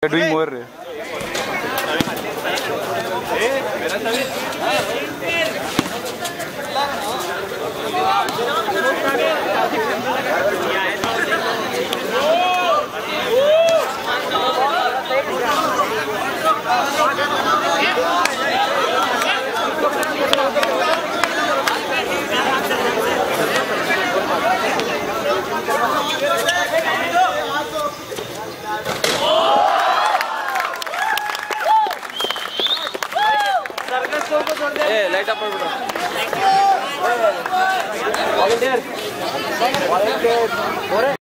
You're doing more. A light up కూడా volunteer volunteer